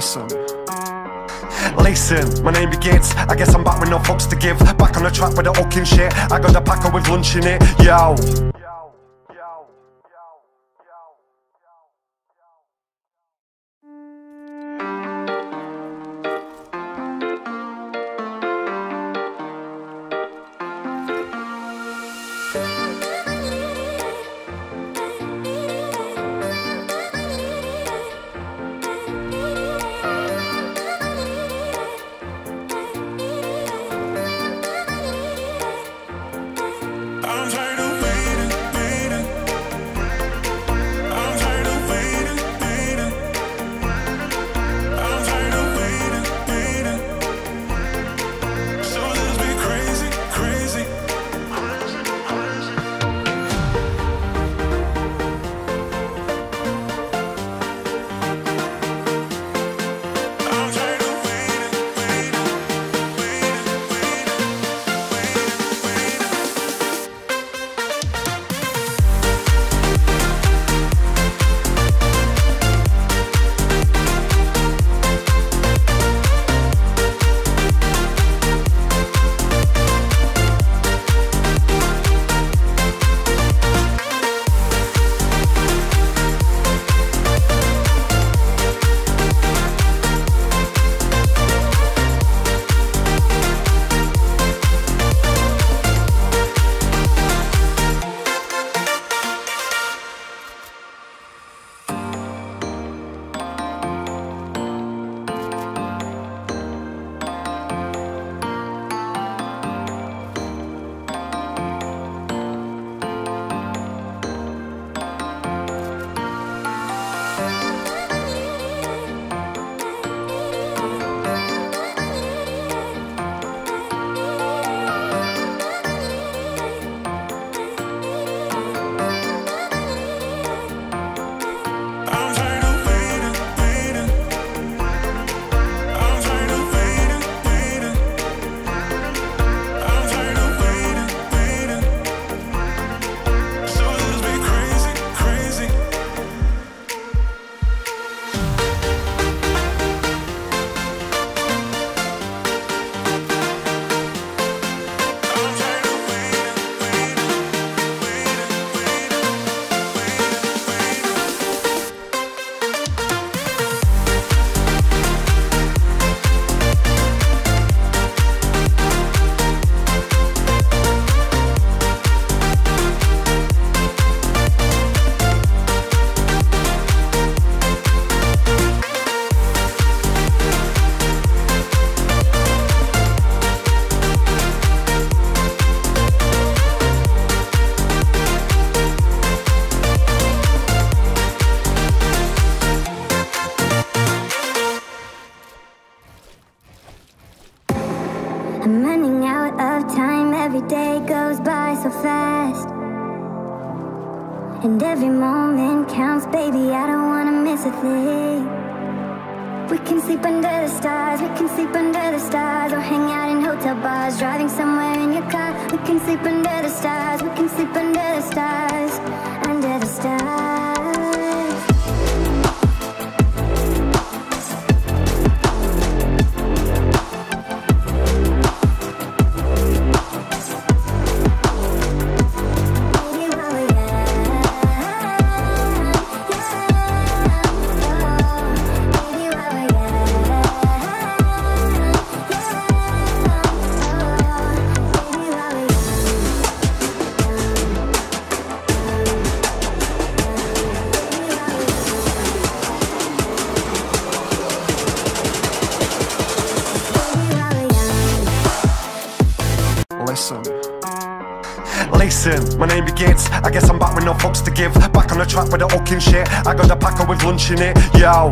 Listen. My name begins. I guess I'm back with no fucks to give. Back on the track with the hooking shit. I got the packer with lunch in it. Yo. I'm tired of I'm running out of time, every day goes by so fast. And every moment counts, baby, I don't wanna miss a thing. We can sleep under the stars, we can sleep under the stars, or hang out in hotel bars, driving somewhere in your car. We can sleep under the stars, we can sleep under the stars, under the stars. My name begins. I guess I'm back with no fucks to give. Back on the track with the hooking shit. I got the packer with lunch in it. Yo.